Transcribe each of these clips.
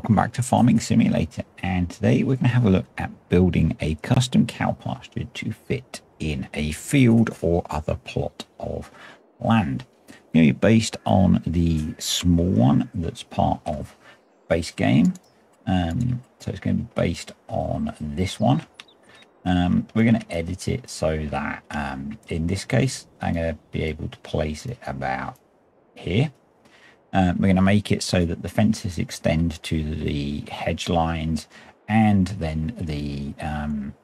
Welcome back to Farming Simulator and today we're going to have a look at building a custom cow pasture to fit in a field or other plot of land. Going to be based on the small one that's part of base game. Um, so it's going to be based on this one. Um, we're going to edit it so that um, in this case I'm going to be able to place it about here uh, we're going to make it so that the fences extend to the hedge lines and then the um,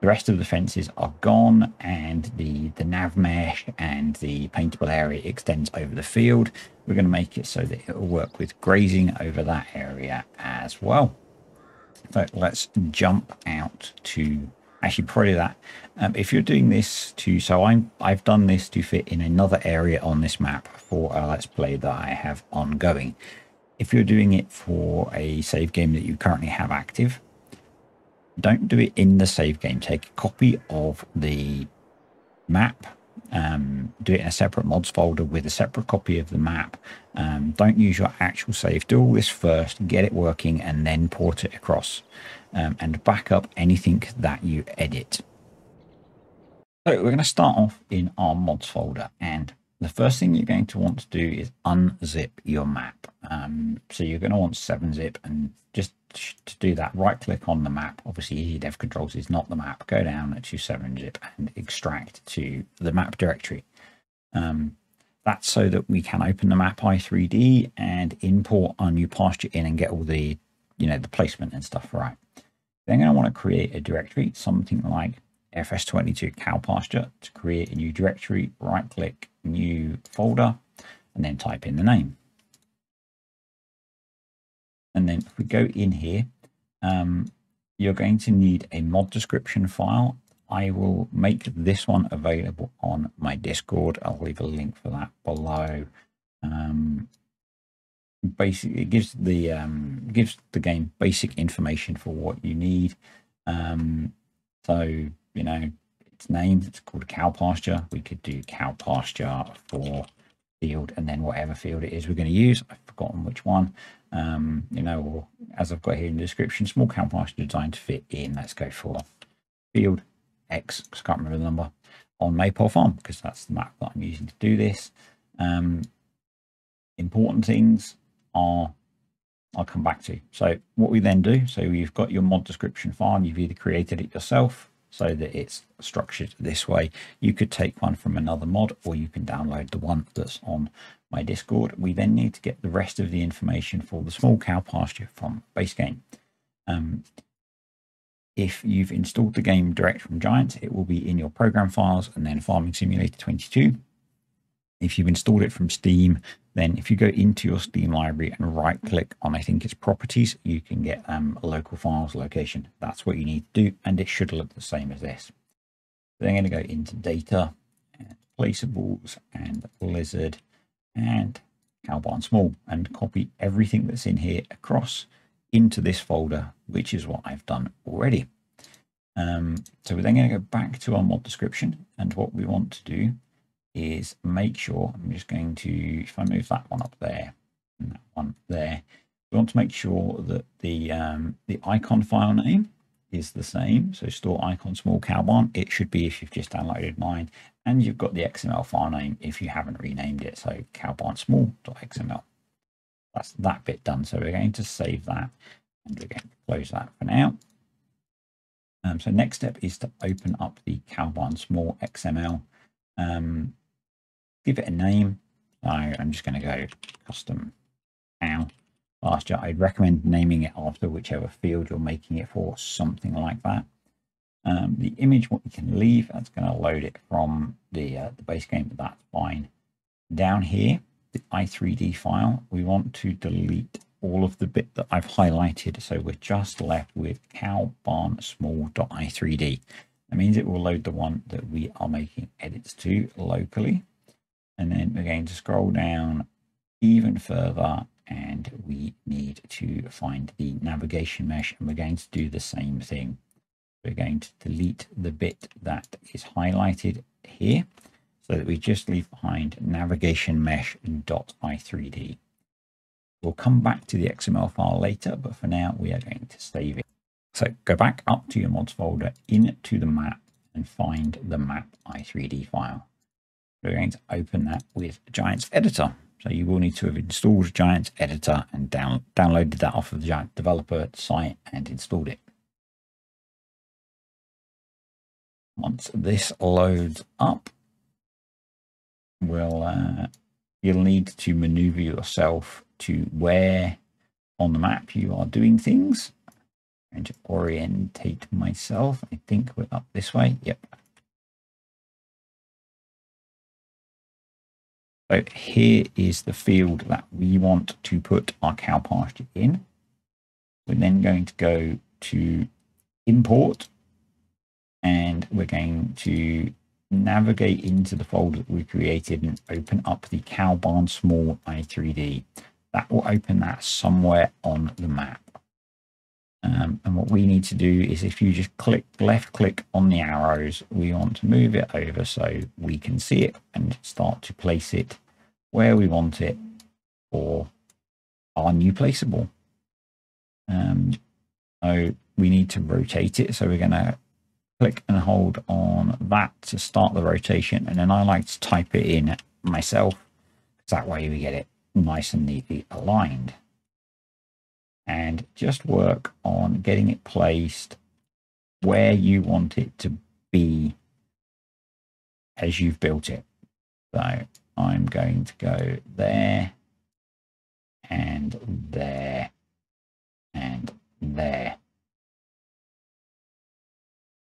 the rest of the fences are gone and the the nav mesh and the paintable area extends over the field. We're going to make it so that it will work with grazing over that area as well. So let's jump out to actually probably that um, if you're doing this to so i'm i've done this to fit in another area on this map for a let's play that i have ongoing if you're doing it for a save game that you currently have active don't do it in the save game take a copy of the map um, do it in a separate mods folder with a separate copy of the map. Um, don't use your actual save. Do all this first, get it working, and then port it across um, and back up anything that you edit. So we're going to start off in our mods folder and the first thing you're going to want to do is unzip your map. Um, so you're going to want 7-zip and just to do that, right click on the map. Obviously, Easy Dev Controls is not the map. Go down to 7-zip and extract to the map directory. Um, that's so that we can open the map i3D and import our new pasture in and get all the, you know, the placement and stuff right. Then I'm going to want to create a directory, something like FS22 cow pasture to create a new directory, right click, new folder, and then type in the name. And then if we go in here, um, you're going to need a mod description file. I will make this one available on my Discord. I'll leave a link for that below. Um, basically, it gives the um, gives the game basic information for what you need. Um, so you know, its name. It's called cow pasture. We could do cow pasture for field and then whatever field it is we're going to use. I've forgotten which one um, you know, or as I've got here in the description, small cow pasture designed to fit in. Let's go for field X, because I can't remember the number, on Maypole Farm, because that's the map that I'm using to do this. Um, important things are I'll come back to. So what we then do, so you've got your mod description file, you've either created it yourself so that it's structured this way. You could take one from another mod or you can download the one that's on my Discord. We then need to get the rest of the information for the small cow pasture from base game. Um, if you've installed the game direct from Giants, it will be in your program files and then Farming Simulator 22. If you've installed it from Steam, then if you go into your Steam library and right click on, I think it's properties, you can get um, local files location. That's what you need to do. And it should look the same as this. Then I'm going to go into data and placeables and lizard and Cowbarn Small and copy everything that's in here across into this folder, which is what I've done already. Um, so we're then going to go back to our mod description and what we want to do is make sure, I'm just going to, if I move that one up there and that one there, we want to make sure that the, um, the icon file name is the same. So store icon small cow barn. It should be if you've just downloaded mine and you've got the XML file name if you haven't renamed it. So cow barn small.xml. That's that bit done. So we're going to save that and we're going to close that for now. Um, so next step is to open up the cow barn small XML. Um, give it a name. I'm just going to go custom cow pasture. I'd recommend naming it after whichever field you're making it for, something like that. Um, the image, what you can leave, that's going to load it from the, uh, the base game, but that's fine. Down here, the i3D file, we want to delete all of the bit that I've highlighted. So we're just left with cow barn small.i3d. That means it will load the one that we are making edits to locally. And then we're going to scroll down even further and we need to find the navigation mesh and we're going to do the same thing. We're going to delete the bit that is highlighted here so that we just leave behind navigation mesh. I3D. We'll come back to the XML file later, but for now we are going to save it. So go back up to your mods folder into the map and find the map i3D file. We're going to open that with Giants Editor. So you will need to have installed Giants Editor and down, downloaded that off of the Giant developer site and installed it. Once this loads up, will uh, you'll need to maneuver yourself to where on the map you are doing things. And to orientate myself. I think we're up this way. Yep. So here is the field that we want to put our cow pasture in. We're then going to go to import and we're going to navigate into the folder that we created and open up the cow barn small i3d that will open that somewhere on the map um, and what we need to do is if you just click left click on the arrows we want to move it over so we can see it and start to place it where we want it for our new placeable um, so we need to rotate it so we're going to click and hold on that to start the rotation. And then I like to type it in myself. That way we get it nice and neatly aligned. And just work on getting it placed where you want it to be as you've built it. So I'm going to go there and there and there.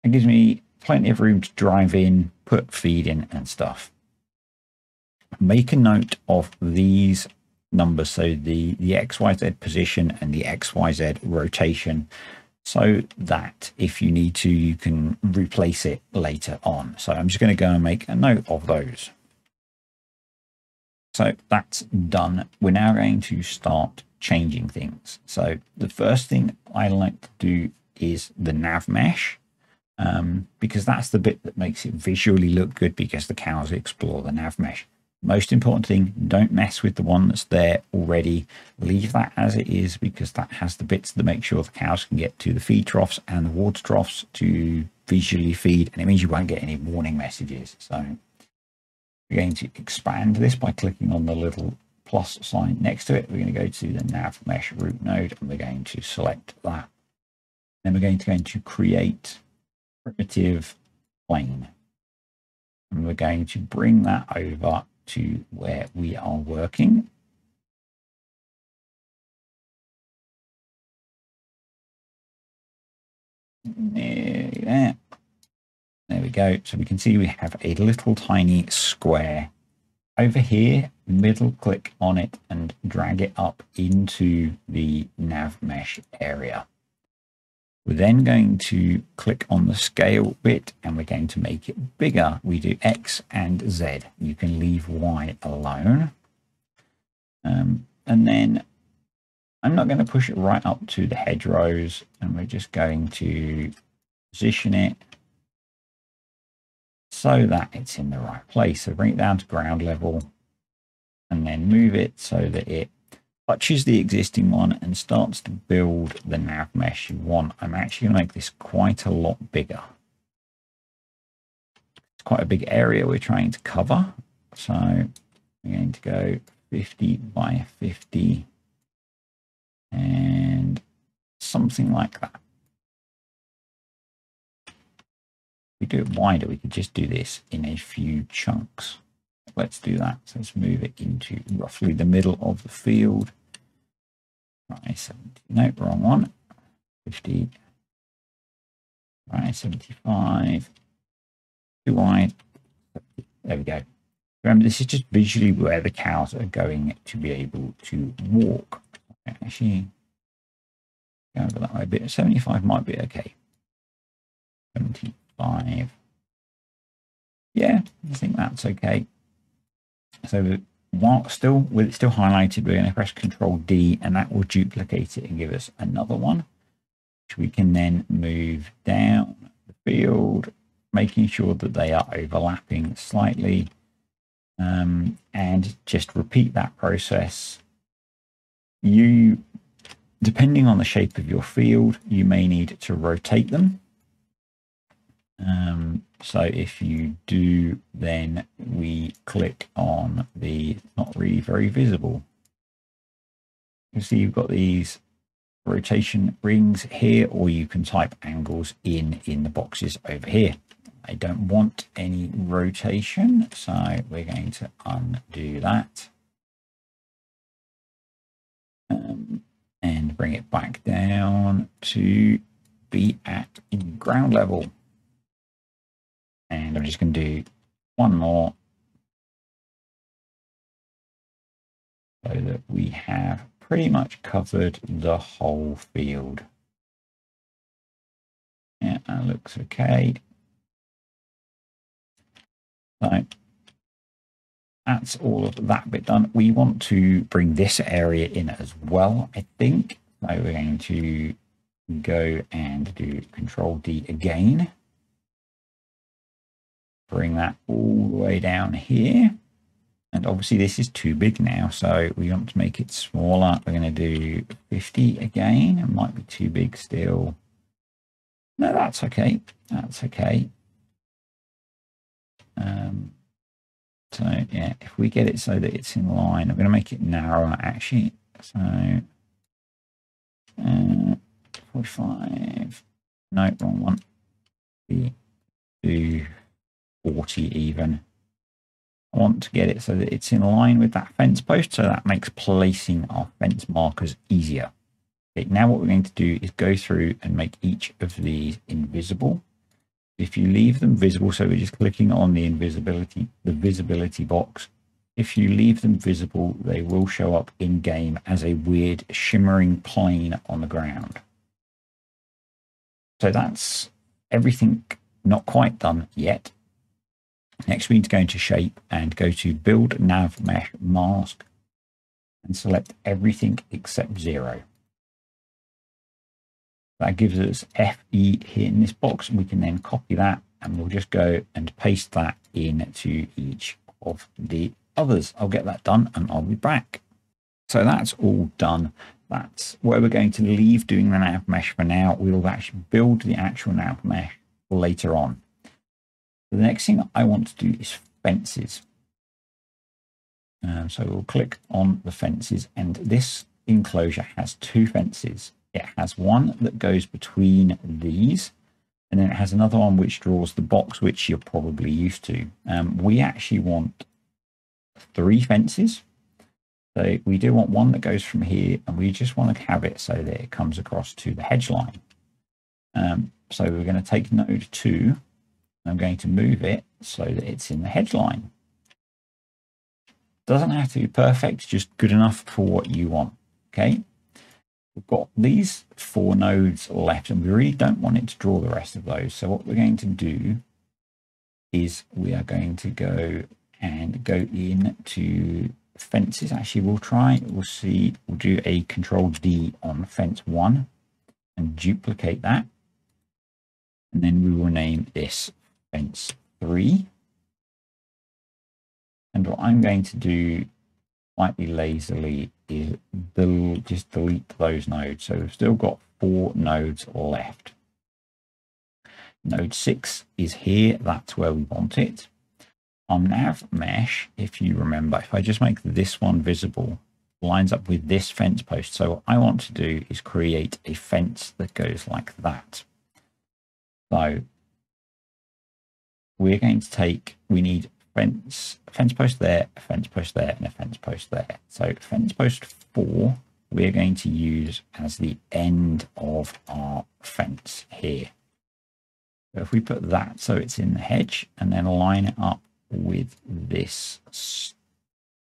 It gives me plenty of room to drive in, put feed in and stuff. Make a note of these numbers. So the, the XYZ position and the XYZ rotation so that if you need to, you can replace it later on. So I'm just going to go and make a note of those. So that's done. We're now going to start changing things. So the first thing I like to do is the nav mesh um, because that's the bit that makes it visually look good because the cows explore the nav mesh. Most important thing, don't mess with the one that's there already. Leave that as it is because that has the bits that make sure the cows can get to the feed troughs and the water troughs to visually feed. And it means you won't get any warning messages. So we're going to expand this by clicking on the little plus sign next to it. We're going to go to the nav mesh root node and we're going to select that. Then we're going to go into create primitive plane. And we're going to bring that over to where we are working. There, there we go. So we can see we have a little tiny square over here. Middle click on it and drag it up into the nav mesh area. We're then going to click on the scale bit and we're going to make it bigger. We do X and Z. You can leave Y alone. Um, and then I'm not going to push it right up to the hedgerows and we're just going to position it so that it's in the right place. So bring it down to ground level and then move it so that it touches the existing one and starts to build the nav mesh you want. I'm actually going to make this quite a lot bigger. It's quite a big area we're trying to cover. So I'm going to go 50 by 50 and something like that. We do it wider, we could just do this in a few chunks. Let's do that. So let's move it into roughly the middle of the field. Right, 70. No, wrong one. 50. Right, 75. Too wide. There we go. Remember, this is just visually where the cows are going to be able to walk. Actually, go over that way a bit. 75 might be okay. 75. Yeah, I think that's okay. So while still with it still highlighted, we're going to press Control D and that will duplicate it and give us another one, which we can then move down the field, making sure that they are overlapping slightly, um, and just repeat that process you, depending on the shape of your field, you may need to rotate them. Um, so if you do, then we click on the, not really very visible. You see you've got these rotation rings here, or you can type angles in in the boxes over here. I don't want any rotation, so we're going to undo that. Um, and bring it back down to be at ground level. And I'm just going to do one more so that we have pretty much covered the whole field. Yeah, that looks okay. So that's all of that bit done. We want to bring this area in as well, I think. So we're going to go and do Control D again. Bring that all the way down here. And obviously this is too big now, so we want to make it smaller. We're going to do 50 again. It might be too big still. No, that's okay. That's okay. Um, so yeah, if we get it so that it's in line, I'm going to make it narrower actually. So uh, 45. No, wrong one. Do 40 even. I want to get it so that it's in line with that fence post, so that makes placing our fence markers easier. Okay, now what we're going to do is go through and make each of these invisible. If you leave them visible, so we're just clicking on the invisibility, the visibility box. If you leave them visible, they will show up in game as a weird shimmering plane on the ground. So that's everything not quite done yet. Next, we need to go into shape and go to build nav mesh mask and select everything except zero. That gives us FE here in this box. And we can then copy that and we'll just go and paste that into each of the others. I'll get that done and I'll be back. So that's all done. That's where we're going to leave doing the nav mesh for now. We'll actually build the actual nav mesh later on. The next thing I want to do is fences. Um, so we'll click on the fences and this enclosure has two fences. It has one that goes between these and then it has another one which draws the box which you're probably used to. Um, we actually want three fences. So we do want one that goes from here and we just want to have it so that it comes across to the hedge line. Um, so we're going to take node 2 I'm going to move it so that it's in the headline. Doesn't have to be perfect, just good enough for what you want. Okay. We've got these four nodes left and we really don't want it to draw the rest of those. So what we're going to do is we are going to go and go in to fences. Actually, we'll try, we'll see, we'll do a control D on fence one and duplicate that. And then we will name this fence 3. And what I'm going to do slightly lazily is del just delete those nodes. So we've still got four nodes left. Node 6 is here. That's where we want it. On nav mesh, if you remember, if I just make this one visible, lines up with this fence post. So what I want to do is create a fence that goes like that. So we're going to take, we need fence, fence post there, fence post there, and a fence post there. So fence post four, we're going to use as the end of our fence here. So if we put that so it's in the hedge and then line it up with this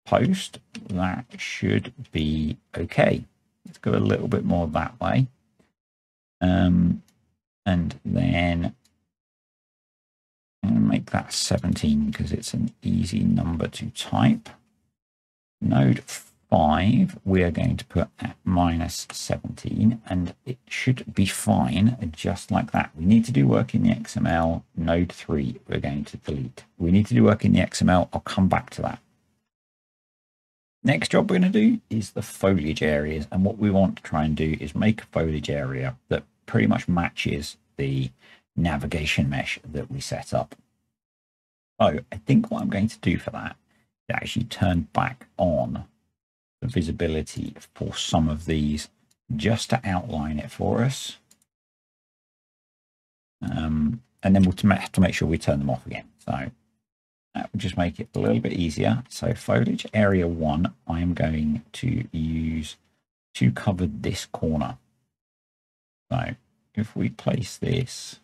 post, that should be okay. Let's go a little bit more that way. Um, and then To make that 17 because it's an easy number to type. Node 5, we are going to put at minus 17 and it should be fine just like that. We need to do work in the XML. Node 3, we're going to delete. We need to do work in the XML. I'll come back to that. Next job we're going to do is the foliage areas. And what we want to try and do is make a foliage area that pretty much matches the navigation mesh that we set up. So I think what I'm going to do for that is actually turn back on the visibility for some of these just to outline it for us. Um, and then we'll have to make sure we turn them off again. So that will just make it a little bit easier. So foliage area one, I am going to use to cover this corner. So if we place this,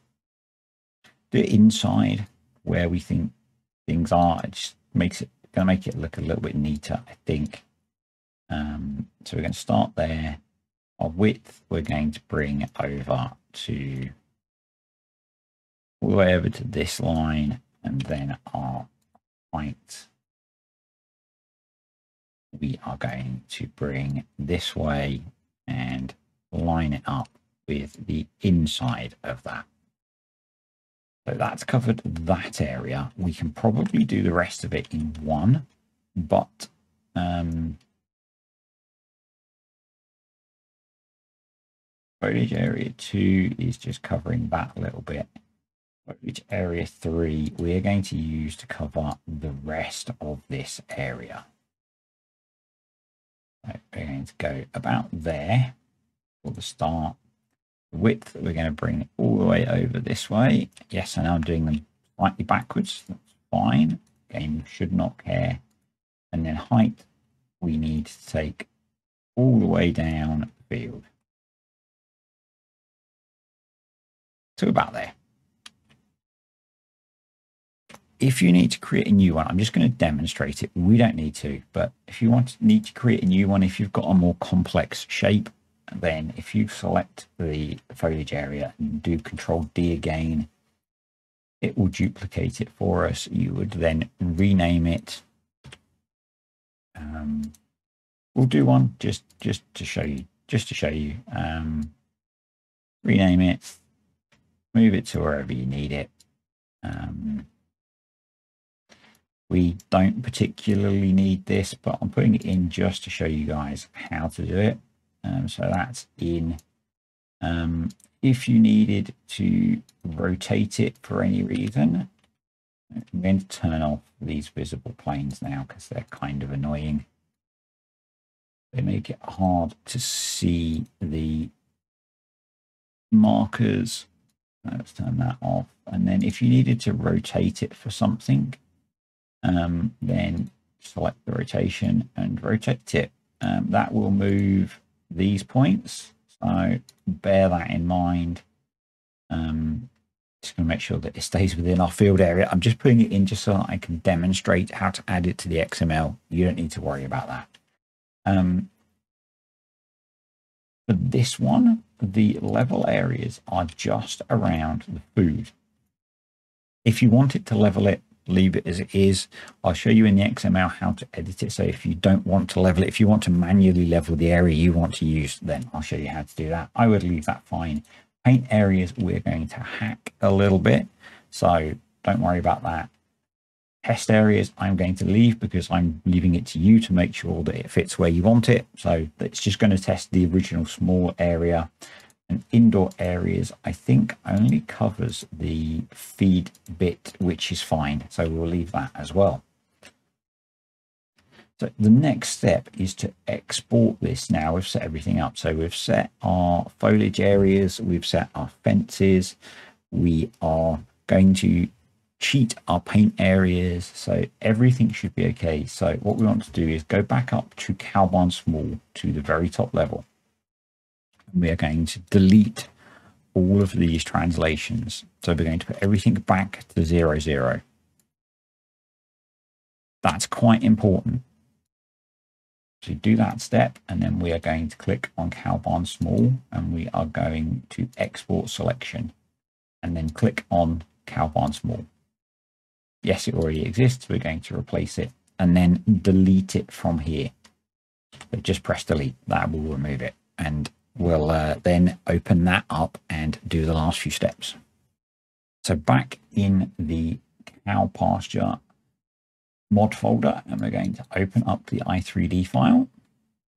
it inside where we think things are, it just makes it going to make it look a little bit neater, I think. Um, so we're going to start there. Our width, we're going to bring over to all the way over to this line and then our point we are going to bring this way and line it up with the inside of that. So that's covered that area. We can probably do the rest of it in one, but um, foliage area two is just covering that little bit which area three we're going to use to cover the rest of this area. So we're going to go about there for the start. Width, we're going to bring all the way over this way. Yes, know I'm doing them slightly backwards. That's fine. Game should not care. And then height, we need to take all the way down the field. To about there if you need to create a new one, I'm just going to demonstrate it. We don't need to, but if you want to need to create a new one, if you've got a more complex shape, then if you select the foliage area and do control D again, it will duplicate it for us. You would then rename it. Um, we'll do one just, just to show you, just to show you, um, rename it, move it to wherever you need it. Um, we don't particularly need this, but I'm putting it in just to show you guys how to do it. Um, so that's in. Um, if you needed to rotate it for any reason, I'm going to turn off these visible planes now because they're kind of annoying. They make it hard to see the markers. Let's turn that off. And then if you needed to rotate it for something, um, then select the rotation and rotate it. Um, that will move these points. So bear that in mind. Um, just going to make sure that it stays within our field area. I'm just putting it in just so that I can demonstrate how to add it to the XML. You don't need to worry about that. Um, for this one, the level areas are just around the food. If you want it to level it leave it as it is. I'll show you in the XML how to edit it. So if you don't want to level it, if you want to manually level the area you want to use, then I'll show you how to do that. I would leave that fine. Paint areas, we're going to hack a little bit. So don't worry about that. Test areas, I'm going to leave because I'm leaving it to you to make sure that it fits where you want it. So it's just going to test the original small area and indoor areas, I think only covers the feed bit, which is fine. So we'll leave that as well. So the next step is to export this now. We've set everything up. So we've set our foliage areas, we've set our fences, we are going to cheat our paint areas. So everything should be okay. So what we want to do is go back up to Cow Small to the very top level we are going to delete all of these translations. So we're going to put everything back to zero, zero. That's quite important. So do that step, and then we are going to click on Cow Barn Small, and we are going to export selection, and then click on Cow Barn Small. Yes, it already exists. We're going to replace it, and then delete it from here. Just press delete. That will remove it. And we'll uh, then open that up and do the last few steps. So back in the cow pasture, mod folder and we're going to open up the i3D file.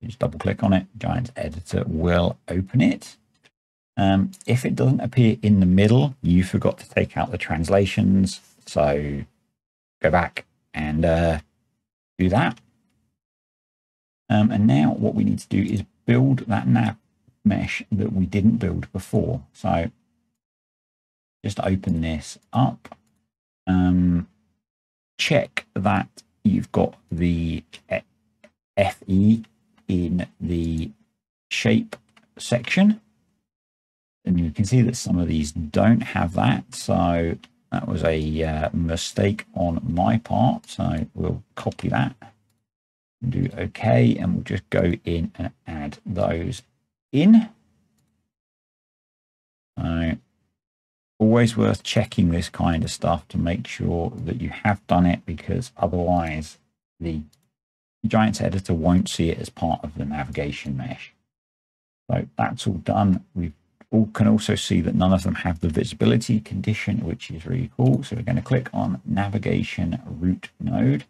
Just double click on it, Giants Editor will open it. Um, if it doesn't appear in the middle, you forgot to take out the translations. So go back and uh, do that. Um, and now what we need to do is build that nav mesh that we didn't build before. So just open this up. Um, check that you've got the FE in the shape section. And you can see that some of these don't have that. So that was a uh, mistake on my part. So we'll copy that do OK, and we'll just go in and add those in. Always worth checking this kind of stuff to make sure that you have done it because otherwise the Giants editor won't see it as part of the navigation mesh. So that's all done. We all can also see that none of them have the visibility condition, which is really cool. So we're going to click on navigation root node.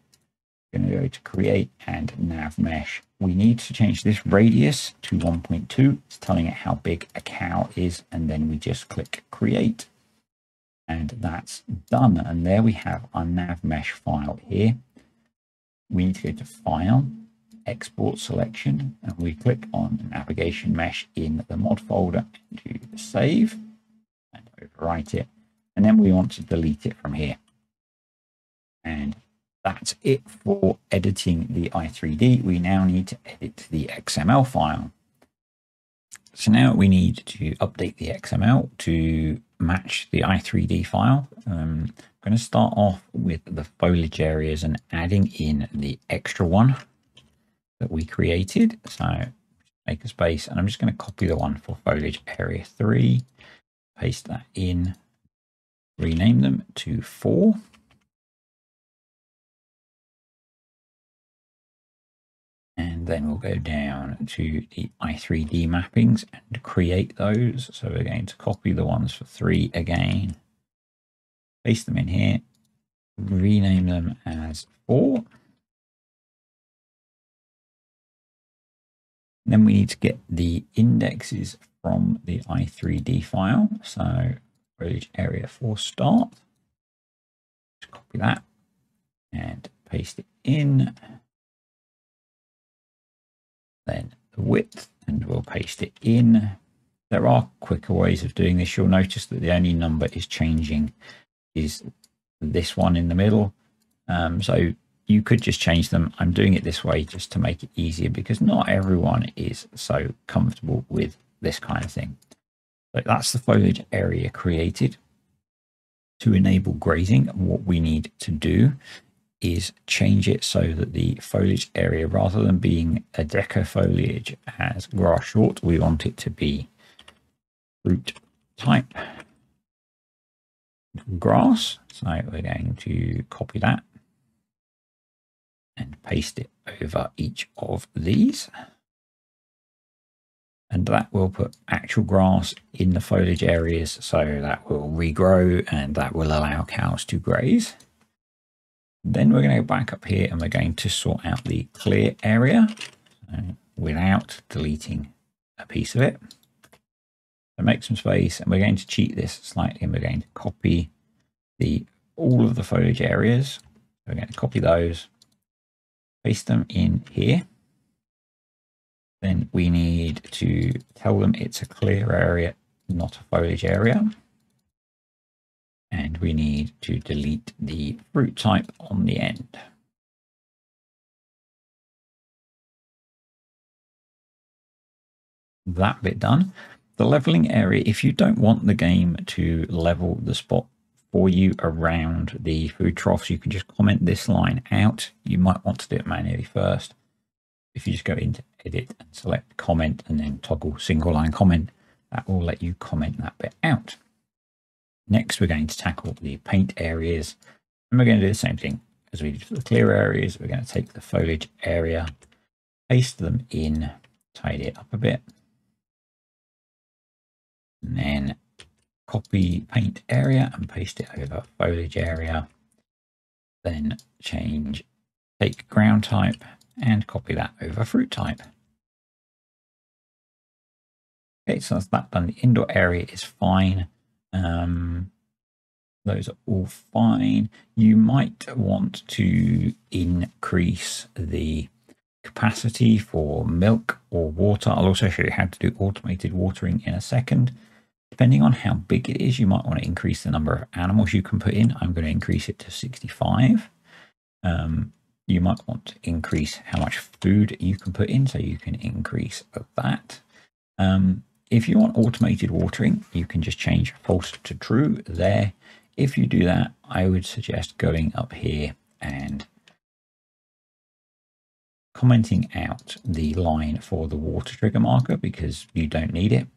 We're going to go to create and nav mesh. We need to change this radius to 1.2. It's telling it how big a cow is. And then we just click create and that's done. And there we have our nav mesh file here. We need to go to file, export selection, and we click on navigation mesh in the mod folder to save and overwrite it. And then we want to delete it from here. And that's it for editing the i3D. We now need to edit the XML file. So now we need to update the XML to match the i3D file. Um, I'm going to start off with the foliage areas and adding in the extra one that we created. So make a space and I'm just going to copy the one for foliage area 3, paste that in, rename them to 4. Then we'll go down to the i3D mappings and create those. So we're going to copy the ones four three again, paste them in here, rename them as four. Then we need to get the indexes from the i3D file. So area for start. Just copy that and paste it in then the width, and we'll paste it in. There are quicker ways of doing this. You'll notice that the only number is changing is this one in the middle. Um, so you could just change them. I'm doing it this way just to make it easier because not everyone is so comfortable with this kind of thing. So that's the foliage area created. To enable grazing, what we need to do is change it so that the foliage area, rather than being a deco foliage as grass short, we want it to be fruit type grass. So we're going to copy that and paste it over each of these. And that will put actual grass in the foliage areas so that will regrow and that will allow cows to graze. Then we're going to go back up here and we're going to sort out the clear area uh, without deleting a piece of it. So make some space and we're going to cheat this slightly and we're going to copy the all of the foliage areas. We're going to copy those, paste them in here. Then we need to tell them it's a clear area, not a foliage area and we need to delete the fruit type on the end. That bit done. The leveling area, if you don't want the game to level the spot for you around the food troughs, you can just comment this line out. You might want to do it manually first. If you just go into edit and select comment and then toggle single line comment, that will let you comment that bit out. Next, we're going to tackle the paint areas and we're going to do the same thing as we did for the clear areas. We're going to take the foliage area, paste them in, tidy it up a bit, and then copy paint area and paste it over foliage area. then change take ground type and copy that over fruit type. Okay, so that's that done. The indoor area is fine. Um, those are all fine. You might want to increase the capacity for milk or water. I'll also show you how to do automated watering in a second. Depending on how big it is, you might want to increase the number of animals you can put in. I'm going to increase it to 65. Um, you might want to increase how much food you can put in, so you can increase that. Um, if you want automated watering, you can just change false to true there. If you do that, I would suggest going up here and commenting out the line for the water trigger marker because you don't need it.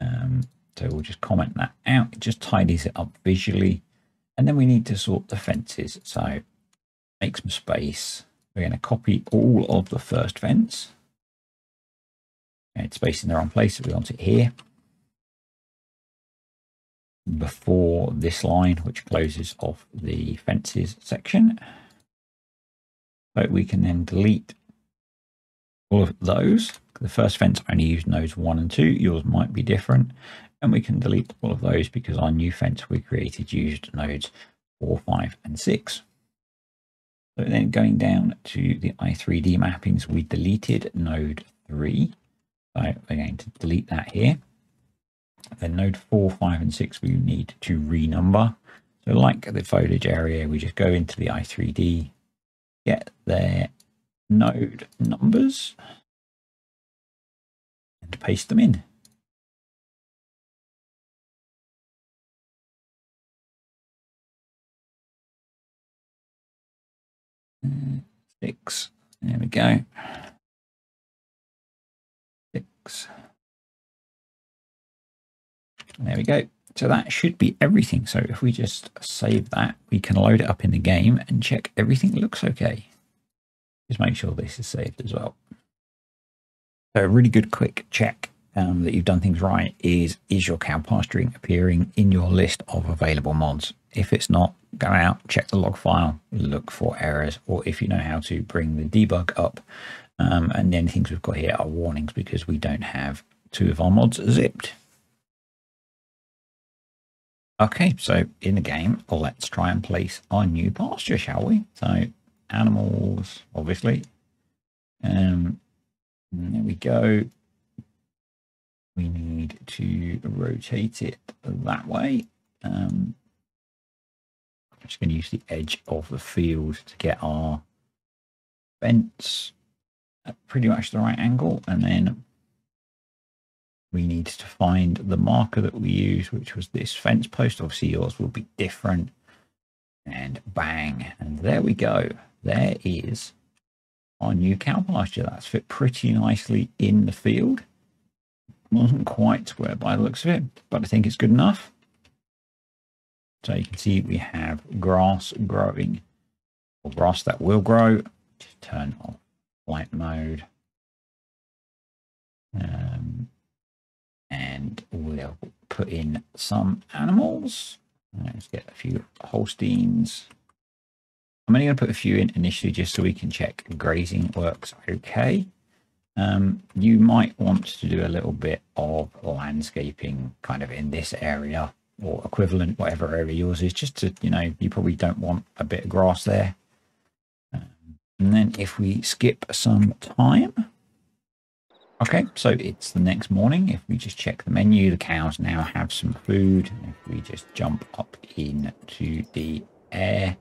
Um, so we'll just comment that out. It just tidies it up visually. And then we need to sort the fences. So make some space. We're going to copy all of the first fence. It's based in the wrong place, so we want it here. Before this line, which closes off the fences section. So we can then delete all of those. The first fence only used nodes one and two. Yours might be different. And we can delete all of those because our new fence we created used nodes four, five, and six. So then going down to the i3D mappings, we deleted node 3. So we're going to delete that here. Then node 4, 5, and 6 we need to renumber. So like the foliage area, we just go into the i3D, get their node numbers, and paste them in. Mm, six. There we go. There we go. So that should be everything. So if we just save that, we can load it up in the game and check everything looks okay. Just make sure this is saved as well. So a really good quick check um, that you've done things right is, is your cow pasturing appearing in your list of available mods? If it's not, go out, check the log file, look for errors, or if you know how to bring the debug up. Um, and the only things we've got here are warnings because we don't have two of our mods zipped. Okay, so in the game, let's try and place our new pasture, shall we? So animals, obviously. Um, there we go. We need to rotate it that way. Um, I'm just going to use the edge of the field to get our fence at pretty much the right angle. And then we need to find the marker that we use, which was this fence post. Obviously yours will be different. And bang. And there we go. There is our new cow pasture. That's fit pretty nicely in the field. Wasn't quite square by the looks of it, but I think it's good enough. So you can see we have grass growing, or grass that will grow. Just turn off flight mode. Um, and we'll put in some animals. Let's get a few Holsteins. I'm only going to put a few in initially just so we can check grazing works okay. Um, you might want to do a little bit of landscaping kind of in this area or equivalent, whatever area yours is, just to, you know, you probably don't want a bit of grass there. And then if we skip some time, okay, so it's the next morning. If we just check the menu, the cows now have some food. If we just jump up into the air,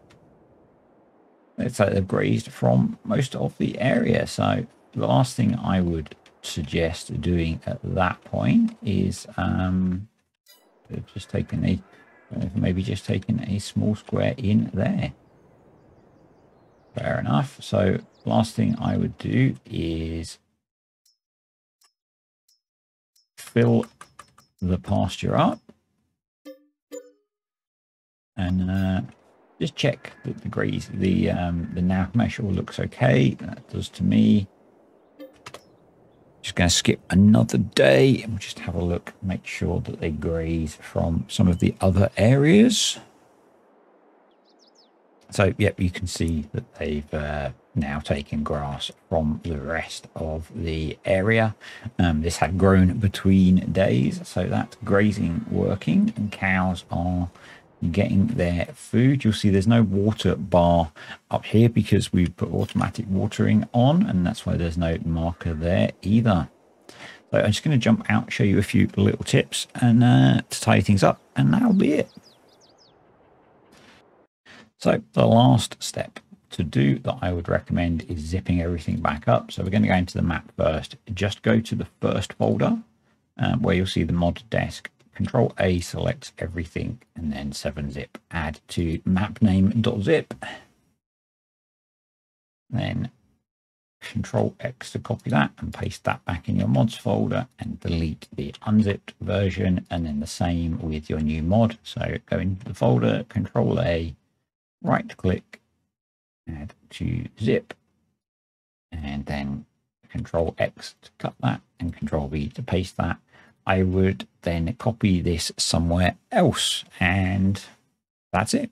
it's like they've grazed from most of the area. So the last thing I would suggest doing at that point is um, just taking a, maybe just taking a small square in there. Fair enough. So last thing I would do is fill the pasture up and uh, just check that the graze, the um, the nav mesh all looks okay. That does to me. Just going to skip another day and we'll just have a look, make sure that they graze from some of the other areas. So, yep, you can see that they've uh, now taken grass from the rest of the area. Um, this had grown between days, so that's grazing working, and cows are getting their food. You'll see there's no water bar up here because we've put automatic watering on, and that's why there's no marker there either. So I'm just going to jump out, show you a few little tips, and uh, to tidy things up, and that'll be it. So the last step to do that I would recommend is zipping everything back up. So we're going to go into the map first. Just go to the first folder um, where you'll see the modDesc. Control A selects everything and then 7-zip add to map name.zip. Then Control X to copy that and paste that back in your mods folder and delete the unzipped version and then the same with your new mod. So go into the folder, Control A, right click, add to zip, and then Control X to cut that and Control V to paste that. I would then copy this somewhere else and that's it.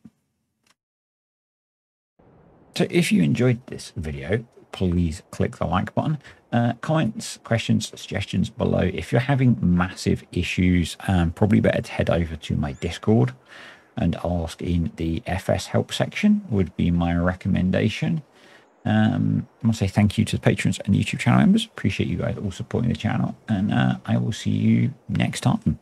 So if you enjoyed this video, please click the like button. Uh, comments, questions, suggestions below. If you're having massive issues, um, probably better to head over to my Discord and ask in the FS help section would be my recommendation. Um, I want to say thank you to the patrons and YouTube channel members. Appreciate you guys all supporting the channel, and uh, I will see you next time.